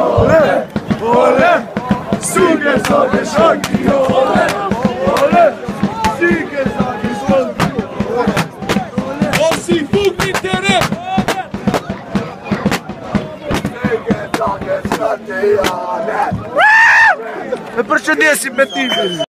Olé! Olé! Sige sake shakti ole Ole. Sige sake shakti ole. Osi fukni tere Sige sake shakti jo, Me përshëndesim me timin